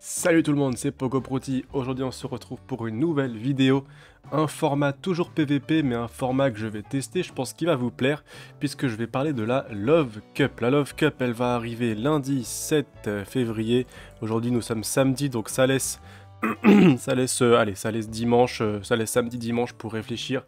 Salut tout le monde, c'est PogoProti. Aujourd'hui on se retrouve pour une nouvelle vidéo. Un format toujours PVP mais un format que je vais tester, je pense qu'il va vous plaire puisque je vais parler de la Love Cup. La Love Cup elle va arriver lundi 7 février. Aujourd'hui nous sommes samedi donc ça laisse... ça laisse... Euh, allez, dimanche, euh, ça laisse samedi dimanche pour réfléchir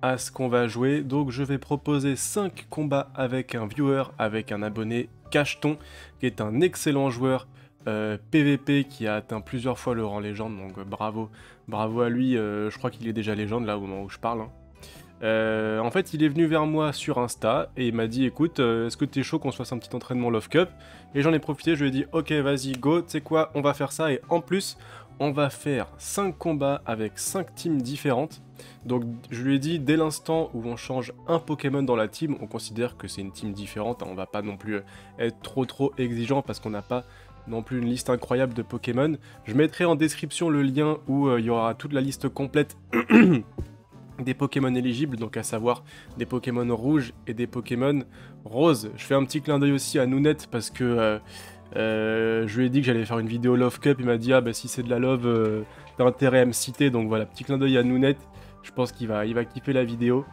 à ce qu'on va jouer. Donc je vais proposer 5 combats avec un viewer, avec un abonné Cacheton qui est un excellent joueur PVP euh, qui a atteint plusieurs fois le rang légende, donc euh, bravo, bravo à lui, euh, je crois qu'il est déjà légende là au moment où je parle. Hein. en fait, il est venu vers moi sur Insta et il m'a dit écoute, est-ce que t'es chaud qu'on se fasse un petit entraînement Love Cup? Et j'en ai profité, je lui ai dit ok, vas-y, go, tu sais quoi, on va faire ça et en plus, on va faire 5 combats avec 5 teams différentes. Donc je lui ai dit dès l'instant où on change un Pokémon dans la team, on considère que c'est une team différente, hein. on va pas non plus être trop trop exigeant parce qu'on n'a pas non plus une liste incroyable de Pokémon. Je mettrai en description le lien où euh, il y aura toute la liste complète des Pokémon éligibles, donc à savoir des Pokémon rouges et des Pokémon roses. Je fais un petit clin d'œil aussi à Nounette parce que euh, euh, je lui ai dit que j'allais faire une vidéo Love Cup, il m'a dit ah bah si c'est de la love, t'as intérêt à me citer, donc voilà, petit clin d'œil à Nounette, je pense qu'il va, il va kiffer la vidéo.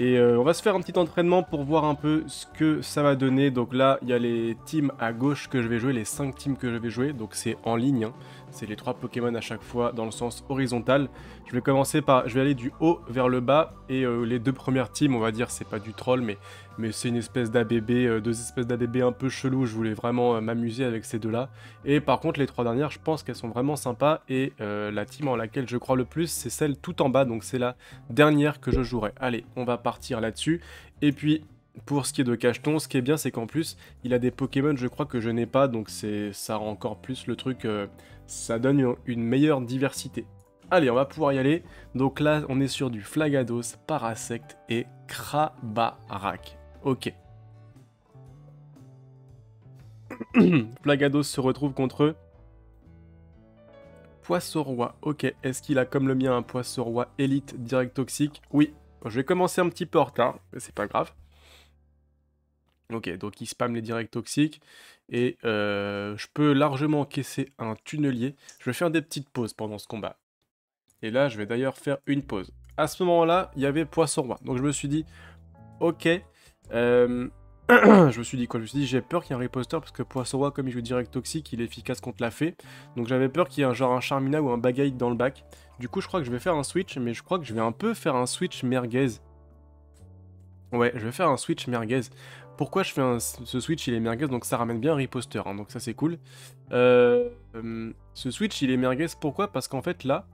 Et euh, on va se faire un petit entraînement pour voir un peu ce que ça va donner. Donc là, il y a les teams à gauche que je vais jouer, les 5 teams que je vais jouer. Donc c'est en ligne, hein. C'est les 3 Pokémon à chaque fois dans le sens horizontal. Je vais commencer par, je vais aller du haut vers le bas. Et euh, les deux premières teams, on va dire, c'est pas du troll, mais, mais c'est une espèce d'ABB, euh, deux espèces d'ABB un peu chelou. Je voulais vraiment m'amuser avec ces deux-là. Et par contre, les trois dernières, je pense qu'elles sont vraiment sympas. Et la team en laquelle je crois le plus, c'est celle tout en bas. Donc c'est la dernière que je jouerai. Allez, on va partir là-dessus. Et puis, pour ce qui est de Cacheton, ce qui est bien, c'est qu'en plus, il a des Pokémon, je crois, que je n'ai pas, donc ça rend encore plus le truc, euh, ça donne une meilleure diversité. Allez, on va pouvoir y aller. Donc là, on est sur du Flagados, Parasect et Krabarak. Ok. Flagados se retrouve contre Roi. Ok, est-ce qu'il a comme le mien un Poisson Roi élite direct toxique? Oui, je vais commencer un petit peu en mais c'est pas grave. Ok, donc il spam les directs toxiques. Et euh, je peux largement encaisser un tunnelier. Je vais faire des petites pauses pendant ce combat. Et là, je vais d'ailleurs faire une pause. À ce moment-là, il y avait Poisson Roi. Donc je me suis dit, ok. Euh, je me suis dit quoi? Je me suis dit, j'ai peur qu'il y ait un riposter parce que Poisson Roi, comme il joue direct toxique, il est efficace contre la fée. Donc j'avais peur qu'il y ait un genre un Charmina ou un Bagaille dans le bac. Du coup, je crois que je vais faire un switch, mais je crois que je vais un peu faire un switch merguez. Ouais, je vais faire un switch merguez. Pourquoi je fais ce switch, il est merguez, donc ça ramène bien un riposter, hein, donc ça c'est cool. Euh, euh, ce switch, il est merguez, pourquoi? Parce qu'en fait là,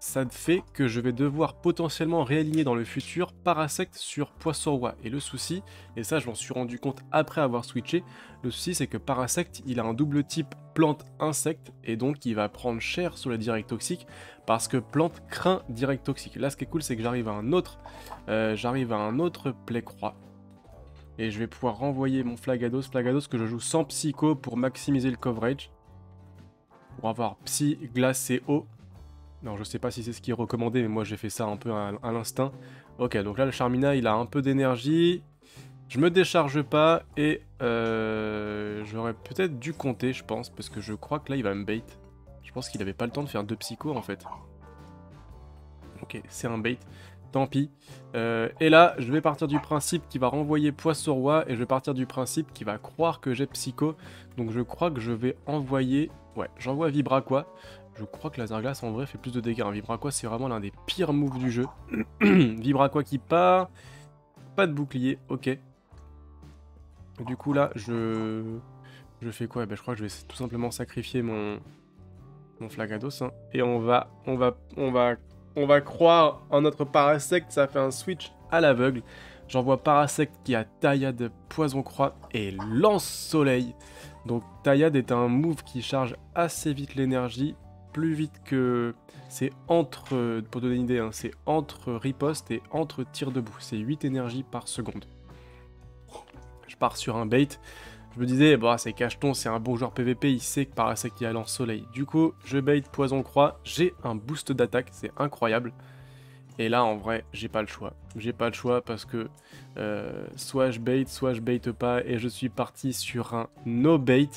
ça fait que je vais devoir potentiellement réaligner dans le futur Parasect sur Poisson Roi. Et le souci, et ça je m'en suis rendu compte après avoir switché, le souci c'est que Parasect il a un double type plante-insecte et donc il va prendre cher sur le direct toxique parce que plante craint direct toxique. Là ce qui est cool c'est que j'arrive à un autre, euh, j'arrive à un autre play croix et je vais pouvoir renvoyer mon Flagados, Flagados que je joue sans psycho pour maximiser le coverage pour avoir psy, glace et eau non, je sais pas si c'est ce qui est recommandé, mais moi j'ai fait ça un peu à, l'instinct. Ok, donc là le Charmina il a un peu d'énergie. Je me décharge pas et euh, j'aurais peut-être dû compter, je pense, parce que je crois que là il va me bait. Je pense qu'il avait pas le temps de faire deux psychos en fait. Ok, c'est un bait. Tant pis. Euh, et là, je vais partir du principe qu'il va renvoyer Poisson Roi et je vais partir du principe qu'il va croire que j'ai Psycho. Donc je crois que je vais envoyer... Ouais, j'envoie Vibraqua. Je crois que Laser Glace en vrai fait plus de dégâts. Vibraqua c'est vraiment l'un des pires moves du jeu. Vibraqua qui part. Pas de bouclier, ok. Du coup là, je... Je fais quoi? Ben, Je crois que je vais tout simplement sacrifier mon, mon Flagados. Hein. Et on va, on, va, on, va, on va croire en notre Parasect. Ça fait un switch à l'aveugle. J'envoie Parasect qui a Taillade, Poison Croix et Lance Soleil. Donc Taillade est un move qui charge assez vite l'énergie plus vite que... C'est entre, pour donner une idée, hein, c'est entre riposte et entre tir debout. C'est 8 énergies par seconde. Je pars sur un bait. Je me disais, bah, c'est Cacheton, c'est un bon joueur PVP, il sait que par ça qu'il a lance soleil. Du coup, je bait poison croix, j'ai un boost d'attaque, c'est incroyable. Et là, en vrai, j'ai pas le choix. J'ai pas le choix parce que euh, soit je bait, soit je bait pas, et je suis parti sur un no bait.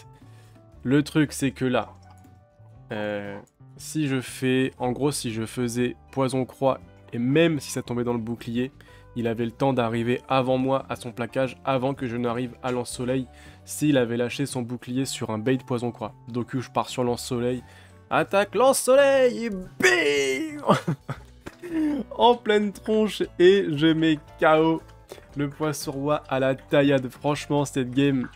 Le truc, c'est que là, Euh, si je fais... En gros, si je faisais poison croix, et même si ça tombait dans le bouclier, il avait le temps d'arriver avant moi à son plaquage, avant que je n'arrive à lance-soleil, s'il avait lâché son bouclier sur un bait poison croix. Donc je pars sur lance-soleil, attaque lance-soleil, bim En pleine tronche, et je mets KO le poisson roi à la taillade. Franchement, cette game,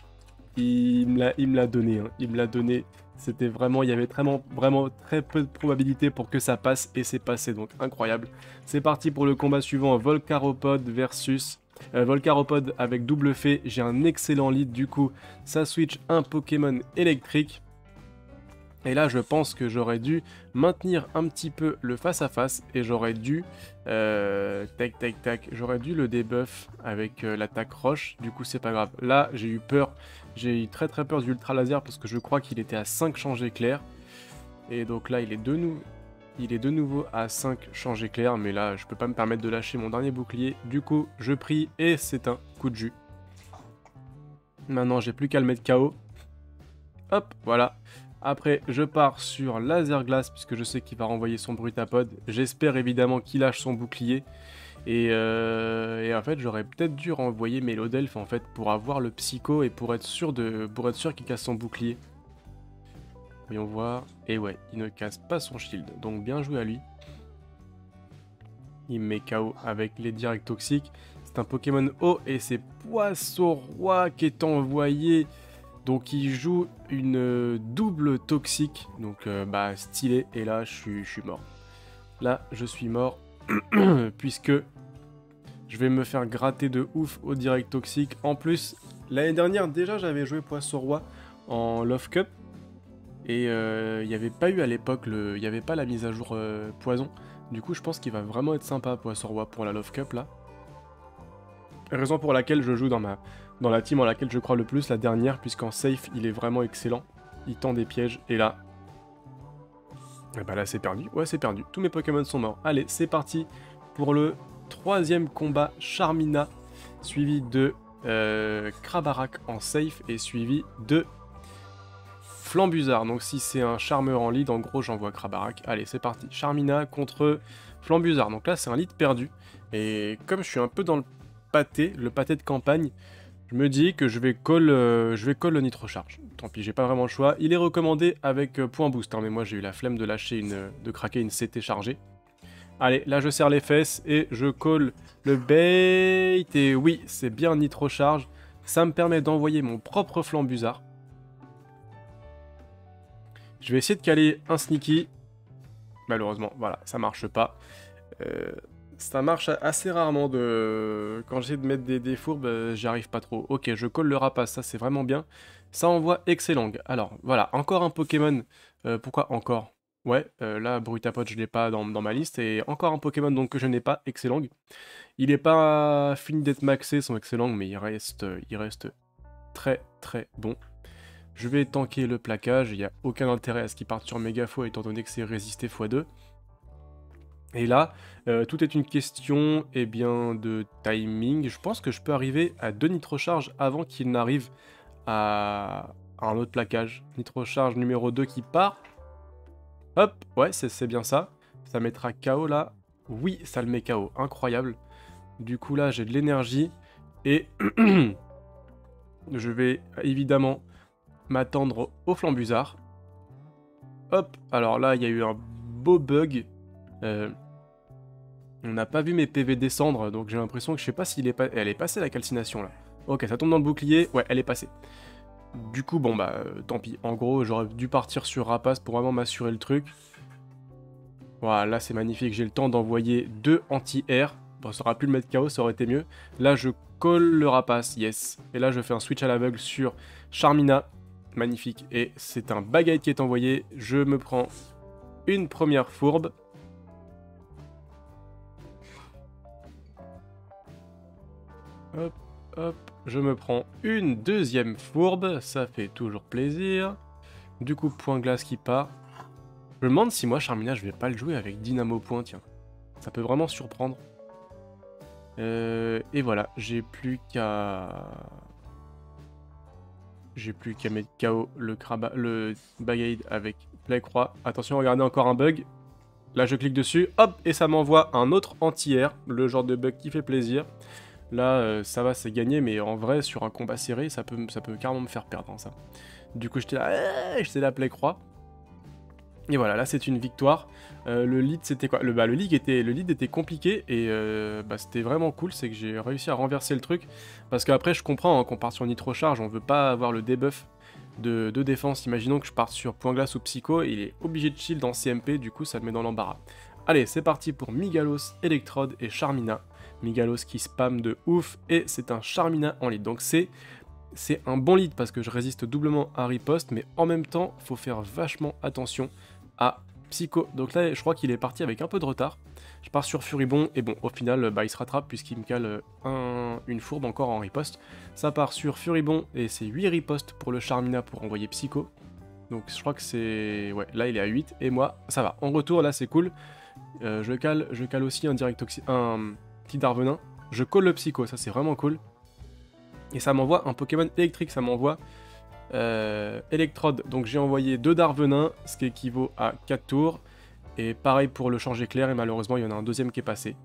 il me l'a donné. Hein. Il me l'a donné. C'était vraiment, il y avait vraiment, vraiment très peu de probabilité pour que ça passe et c'est passé, donc incroyable. C'est parti pour le combat suivant, Volcaropod versus euh, Volcaropod avec double fait. J'ai un excellent lead, du coup, ça switch un Pokémon électrique. Et là, je pense que j'aurais dû maintenir un petit peu le face-à-face et j'aurais dû... Euh, tac, tac, tac. J'aurais dû le debuff avec euh, l'attaque roche. Du coup, c'est pas grave. Là, j'ai eu peur. J'ai eu très très peur du ultra laser parce que je crois qu'il était à 5 changes éclair. Et donc là, il est de, nou il est de nouveau à 5 changes éclair. Mais là, je peux pas me permettre de lâcher mon dernier bouclier. Du coup, je prie et c'est un coup de jus. Maintenant, j'ai plus qu'à le mettre KO. Hop, voilà. Après, je pars sur Laser Glace, puisque je sais qu'il va renvoyer son Brutapod. J'espère évidemment qu'il lâche son bouclier. Euh, et, en fait, j'aurais peut-être dû renvoyer Melodelph en fait pour avoir le psycho et pour être sûr de pour être sûr qu'il casse son bouclier. Voir. Et ouais, il ne casse pas son shield. Donc bien joué à lui. Il met KO avec les directs toxiques. C'est un Pokémon haut et c'est Poisson Roi qui est envoyé donc il joue une double toxique, donc euh, bah stylé, et là je suis, je suis mort. Là je suis mort, puisque je vais me faire gratter de ouf au direct toxique. En plus, l'année dernière déjà j'avais joué Poisson Roi en Love Cup, et euh, il n'y avait pas eu à l'époque, il n'y avait pas la mise à jour Poison. Du coup je pense qu'il va vraiment être sympa Poisson Roi pour la Love Cup là. Raison pour laquelle je joue dans ma dans la team en laquelle je crois le plus, la dernière, puisqu'en safe, il est vraiment excellent. Il tend des pièges, et là... Et eh bah ben là, c'est perdu. Ouais, c'est perdu. Tous mes Pokémon sont morts. Allez, c'est parti pour le troisième combat Charmina, suivi de euh, Krabarak en safe, et suivi de Flambuzard. Donc si c'est un charmeur en lead, en gros, j'envoie Krabarak. Allez, c'est parti. Charmina contre Flambuzard. Donc là, c'est un lead perdu. Et comme je suis un peu dans le pâté, le pâté de campagne, je me dis que je vais call, euh, je vais le nitro charge. Tant pis, j'ai pas vraiment le choix. Il est recommandé avec euh, point boost, hein, mais moi j'ai eu la flemme de lâcher une, de craquer une CT chargée. Allez, là je serre les fesses et je call le bait. Et oui, c'est bien nitro charge. Ça me permet d'envoyer mon propre flambuzard. Je vais essayer de caler un sneaky. Malheureusement, voilà, ça marche pas. Euh, ça marche assez rarement de... Quand j'essaie de mettre des, fourbes, euh, j'y arrive pas trop. Ok, je colle le rapace, ça c'est vraiment bien. Ça envoie excellent. Alors, voilà, encore un Pokémon. Euh, pourquoi encore? Ouais, euh, là, Brutapod, je l'ai pas dans, ma liste. Et encore un Pokémon donc que je n'ai pas, excellent. Il n'est pas fini d'être maxé, son excellent, mais il reste, il reste très très bon. Je vais tanker le plaquage, il n'y a aucun intérêt à ce qu'il parte sur Mégafo étant donné que c'est résisté x2. Et là, euh, tout est une question eh bien, de timing. Je pense que je peux arriver à deux nitrocharges avant qu'il n'arrive à... un autre plaquage. Nitrocharge numéro 2 qui part. Hop, ouais, c'est bien ça. Ça mettra KO là. Oui, ça le met KO. Incroyable. Du coup là, j'ai de l'énergie. Et je vais évidemment m'attendre au flambusard. Hop, alors là, il y a eu un beau bug. Euh, on n'a pas vu mes PV descendre, donc j'ai l'impression que je sais pas s'il est pas... Elle est passée la calcination là. Ok, ça tombe dans le bouclier. Ouais, elle est passée. Du coup, bon bah, euh, tant pis. En gros, j'aurais dû partir sur Rapace pour vraiment m'assurer le truc. Voilà, là c'est magnifique. J'ai le temps d'envoyer deux anti-air. Bon, ça aurait pu le mettre KO, ça aurait été mieux. Là, je colle le Rapace, yes. Et là, je fais un switch à l'aveugle sur Charmina. Magnifique. Et c'est un bagaille qui est envoyé. Je me prends une première fourbe. Hop, hop, je me prends une deuxième fourbe, ça fait toujours plaisir. Du coup, point glace qui part. Je me demande si moi, Charmina, je vais pas le jouer avec Dynamo Point, tiens. Ça peut vraiment surprendre. Euh, et voilà, j'ai plus qu'à... J'ai plus qu'à mettre KO le, le Bagaid avec Play Croix. Attention, regardez encore un bug. Là, je clique dessus, hop, et ça m'envoie un autre anti-air, le genre de bug qui fait plaisir. Là, euh, ça va, c'est gagné, mais en vrai, sur un combat serré, ça peut, ça peut carrément me faire perdre, hein, ça. Du coup, j'étais là, j'étais là, play croix. Et voilà, là, c'est une victoire. Euh, le lead, c'était quoi? Le, bah, le, lead était, le lead était compliqué, et euh, bah, c'était vraiment cool, c'est que j'ai réussi à renverser le truc. Parce qu'après, je comprends, hein, qu'on part sur Nitro Charge, on veut pas avoir le debuff de, de, défense. Imaginons que je parte sur Point Glace ou Psycho, il est obligé de shield en CMP, du coup, ça le met dans l'embarras. Allez, c'est parti pour Migalos, Electrode et Charmina. Migalos qui spam de ouf, et c'est un Charmina en lead. Donc c'est c'est un bon lead parce que je résiste doublement à riposte, mais en même temps, faut faire vachement attention à Psycho. Donc là, je crois qu'il est parti avec un peu de retard. Je pars sur Furibon, et bon, au final, bah, il se rattrape puisqu'il me cale un, une fourbe encore en riposte. Ça part sur Furibon, et c'est 8 ripostes pour le Charmina pour envoyer Psycho. Donc je crois que c'est... Ouais, là il est à 8, et moi, ça va. En retour, là c'est cool. Euh, je, cale, je cale aussi un direct un, d'Arvenin. Je colle le Psycho, ça c'est vraiment cool. Et ça m'envoie un Pokémon électrique, ça m'envoie euh, Electrode. Donc j'ai envoyé deux Darvenin, ce qui équivaut à 4 tours. Et pareil pour le changer clair, et malheureusement il y en a un deuxième qui est passé.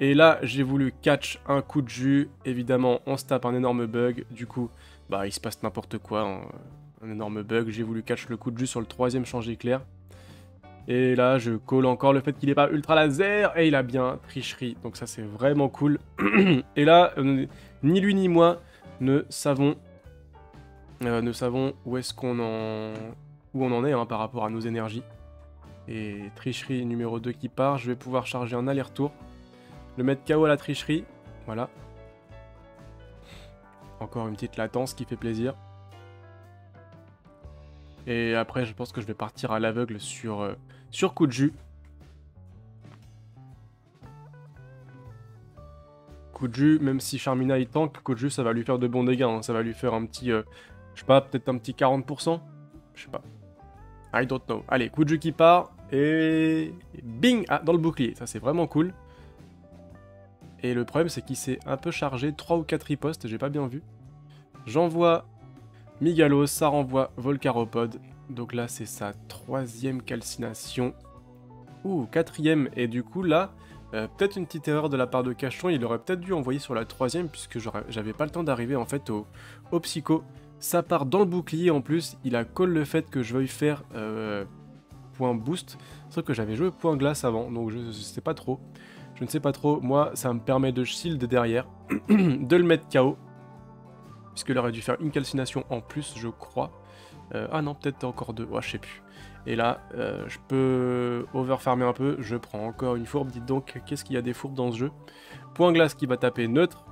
Et là j'ai voulu catch un coup de jus, évidemment on se tape un énorme bug, du coup bah il se passe n'importe quoi, un, un, énorme bug. J'ai voulu catch le coup de jus sur le troisième changer clair. Et là, je colle encore le fait qu'il n'est pas ultra laser, et il a bien tricherie, donc ça c'est vraiment cool. et là, euh, ni lui ni moi ne savons, euh, savons où est-ce qu'on en, où on en est hein, par rapport à nos énergies. Et tricherie numéro 2 qui part, je vais pouvoir charger un aller-retour. Le mettre KO à la tricherie, voilà. Encore une petite latence qui fait plaisir. Et après, je pense que je vais partir à l'aveugle sur, euh, sur coup de jus. Même si Charmina il tank, jus ça va lui faire de bons dégâts. Hein. Ça va lui faire un petit, euh, je sais pas, peut-être un petit 40%. Je sais pas. I don't know. Allez, jus qui part. Et bing Ah, dans le bouclier. Ça c'est vraiment cool. Et le problème c'est qu'il s'est un peu chargé. 3 ou 4 ripostes, j'ai pas bien vu. J'envoie Migalos, ça renvoie Volcaropod. Donc là, c'est sa troisième calcination. Ouh, quatrième. Et du coup, là, euh, peut-être une petite erreur de la part de Cachon. Il aurait peut-être dû envoyer sur la troisième, puisque j'avais pas le temps d'arriver en fait au, psycho. Ça part dans le bouclier en plus. Il a call le fait que je veuille faire euh, point boost. Sauf que j'avais joué point glace avant, donc je sais pas trop. Je ne sais pas trop. Moi, ça me permet de shield derrière, de le mettre KO puisqu'il aurait dû faire une calcination en plus, je crois. Euh, ah non, peut-être encore deux, ouais, je sais plus. Et là, euh, je peux overfarmer un peu, je prends encore une fourbe. Dites donc, qu'est-ce qu'il y a des fourbes dans ce jeu? Point glace qui va taper neutre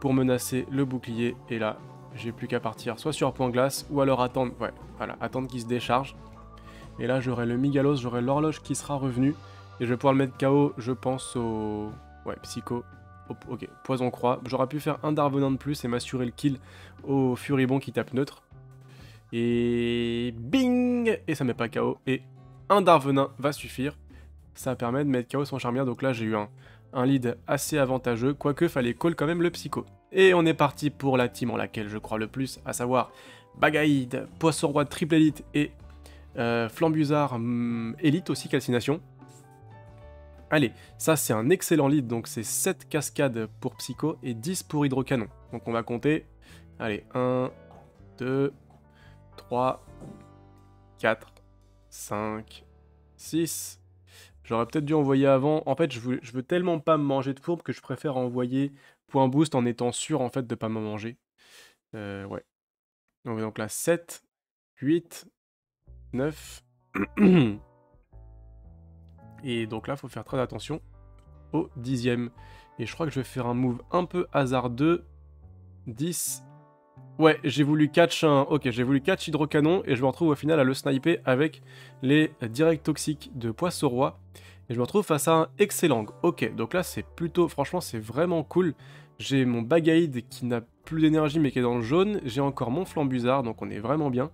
pour menacer le bouclier. Et là, j'ai plus qu'à partir soit sur point glace, ou alors attendre, ouais, voilà, attendre qu'il se décharge. Et là, j'aurai le Migalos, j'aurai l'horloge qui sera revenu. Et je vais pouvoir le mettre KO, je pense, au... Ouais, Psycho, ok, poison croix. J'aurais pu faire un Darvenin de plus et m'assurer le kill au Furibon qui tape neutre. Et bing Et ça met pas KO. Et un Darvenin va suffire. Ça permet de mettre KO son Charmière. Donc là, j'ai eu un, lead assez avantageux. Quoique, fallait call quand même le Psycho. Et on est parti pour la team en laquelle je crois le plus, à savoir Bagaïd, Poisson Roi Triple Elite et euh, Flambusard hum, Elite aussi, Calcination. Allez, ça c'est un excellent lead, donc c'est 7 cascades pour Psycho et 10 pour Hydrocanon. Donc on va compter, allez, 1, 2, 3, 4, 5, 6. J'aurais peut-être dû envoyer avant. En fait, je veux, veux tellement pas me manger de fourbe que je préfère envoyer point boost en étant sûr en fait de pas me manger. Euh, ouais. Donc, donc là, 7, 8, 9. Et donc là, il faut faire très attention au dixième. Et je crois que je vais faire un move un peu hasardeux. 10. Ouais, j'ai voulu catch un... Ok, j'ai voulu catch hydrocanon et je me retrouve au final à le sniper avec les directs toxiques de Poisson Roi. Et je me retrouve face à un excellent. Ok, donc là c'est plutôt... Franchement, c'est vraiment cool. J'ai mon Bagaïd qui n'a plus d'énergie mais qui est dans le jaune. J'ai encore mon Flambusard, donc on est vraiment bien.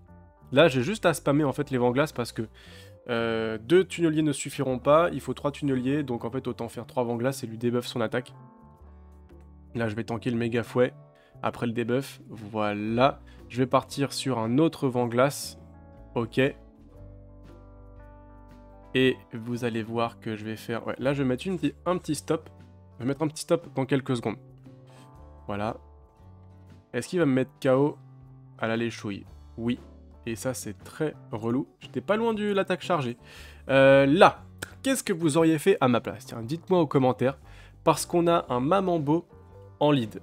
Là, j'ai juste à spammer en fait les vents glaces parce que euh, deux tunneliers ne suffiront pas, il faut trois tunneliers, donc en fait autant faire trois vents glaces et lui debuff son attaque. Là je vais tanker le méga fouet après le debuff, voilà. Je vais partir sur un autre vent glace. Ok. Et vous allez voir que je vais faire... Ouais, là, je vais mettre un petit stop. Je vais mettre un petit stop dans quelques secondes. Voilà. Est-ce qu'il va me mettre KO à la léchouille? Oui. Et ça, c'est très relou. J'étais pas loin de l'attaque chargée. Euh, là, qu'est-ce que vous auriez fait à ma place? Tiens, dites-moi aux commentaires. Parce qu'on a un Mamambo en lead.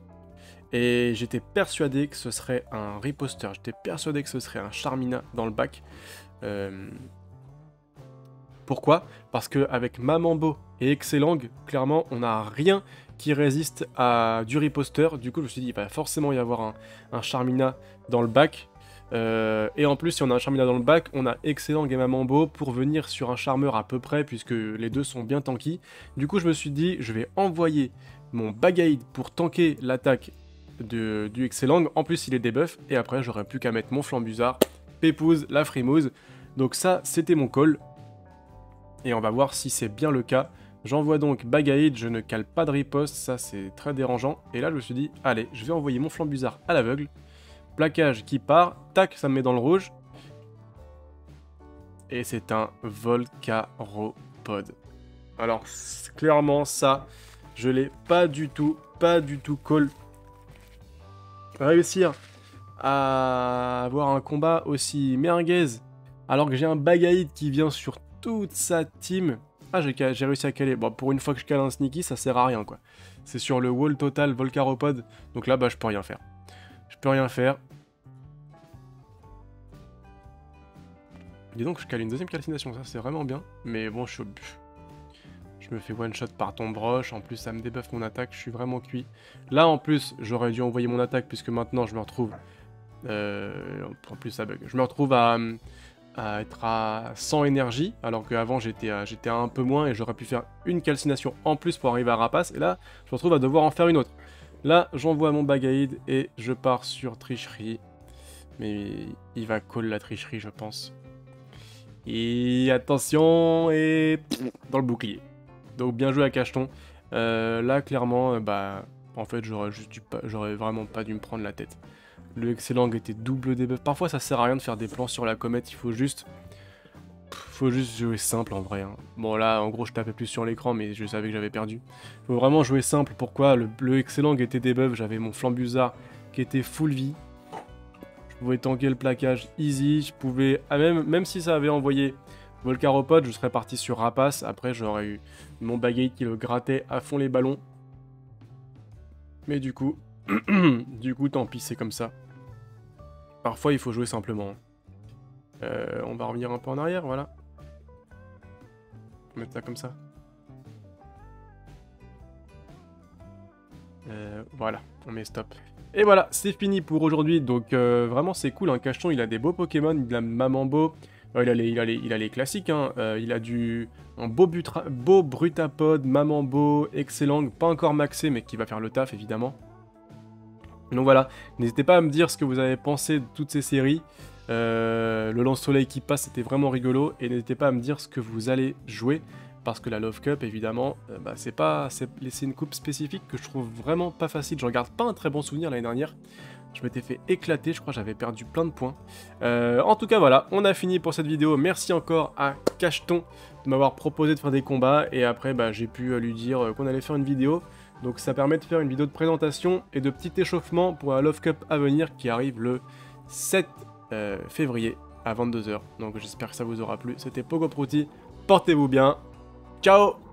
Et j'étais persuadé que ce serait un riposter. J'étais persuadé que ce serait un Charmina dans le bac. Euh, pourquoi? Parce qu'avec Mamambo et Excellang, clairement, on n'a rien qui résiste à du riposter. Du coup, je me suis dit, il va forcément y avoir un, Charmina dans le bac. Euh, et en plus, si on a un Charmina dans le bac, on a Excellang et Mamambo pour venir sur un Charmeur à peu près, puisque les deux sont bien tanky. Du coup, je me suis dit, je vais envoyer mon Bagaid pour tanker l'attaque du Excellang. En plus, il est debuff. Et après, j'aurais plus qu'à mettre mon Flambuzard, Pépouze, la Frimouze. Donc ça, c'était mon call et on va voir si c'est bien le cas. J'envoie donc Bagaïd, je ne cale pas de riposte, ça c'est très dérangeant. Et là je me suis dit, allez, je vais envoyer mon flambuzard à l'aveugle. Plaquage qui part, tac, ça me met dans le rouge. Et c'est un Volcaropod. Alors clairement ça, je l'ai pas du tout, pas du tout call. Réussir à avoir un combat aussi merguez alors que j'ai un Bagaïd qui vient sur toute sa team. Ah, j'ai réussi à caler. Bon, pour une fois que je cale un sneaky, ça sert à rien, quoi. C'est sur le wall total Volcaropod. Donc là, bah, je peux rien faire. Je peux rien faire. Dis donc, je cale une deuxième calcination, ça c'est vraiment bien. Mais bon, je Je me fais one shot par ton broche, en plus ça me débuffe mon attaque, je suis vraiment cuit. Là en plus, j'aurais dû envoyer mon attaque puisque maintenant je me retrouve... Euh, en plus ça bug. Je me retrouve à, être à 100 énergie, alors qu'avant j'étais à, un peu moins et j'aurais pu faire une calcination en plus pour arriver à Rapace, et là je me retrouve à devoir en faire une autre. Là j'envoie mon bagaïd et je pars sur tricherie, mais il va call la tricherie je pense. Et attention, et dans le bouclier. Donc bien joué à Cacheton. Euh, là clairement, bah en fait j'aurais vraiment pas dû me prendre la tête. Le excellent était double debuff. Parfois ça sert à rien de faire des plans sur la comète, il faut juste... Faut juste jouer simple en vrai. Hein. Bon là en gros je tapais plus sur l'écran mais je savais que j'avais perdu. Faut vraiment jouer simple. Pourquoi le, le excellent était debuff, j'avais mon flambuzard qui était full vie. Je pouvais tanker le plaquage easy, je pouvais... Ah, même, même si ça avait envoyé Volcaropod, je serais parti sur Rapace. Après j'aurais eu mon baguette qui le grattait à fond les ballons. Mais du coup, du coup tant pis c'est comme ça. Parfois, il faut jouer simplement. Euh, on va revenir un peu en arrière, voilà. On va mettre ça comme ça. Euh, voilà, on met stop. Et voilà, c'est fini pour aujourd'hui. Donc euh, vraiment, c'est cool. Un hein. il a des beaux Pokémon. Il a Mamambo. Il, a les, il, il classiques. Hein. il a du un beau, beau Brutapod, Mamambo, Excellent. Pas encore maxé, mais qui va faire le taf, évidemment. Donc voilà, n'hésitez pas à me dire ce que vous avez pensé de toutes ces séries. Euh, le lance-soleil qui passe, c'était vraiment rigolo. Et n'hésitez pas à me dire ce que vous allez jouer. Parce que la Love Cup, évidemment, euh, bah, c'est pas, c'est une coupe spécifique que je trouve vraiment pas facile. Je regarde pas un très bon souvenir l'année dernière. Je m'étais fait éclater, je crois j'avais perdu plein de points. Euh, en tout cas, voilà, on a fini pour cette vidéo. Merci encore à Cacheton de m'avoir proposé de faire des combats. Et après, bah, j'ai pu lui dire qu'on allait faire une vidéo. Donc ça permet de faire une vidéo de présentation et de petit échauffement pour la Love Cup à venir qui arrive le 7 euh, février à 22h. Donc j'espère que ça vous aura plu. C'était Pogo Prouty. Portez-vous bien. Ciao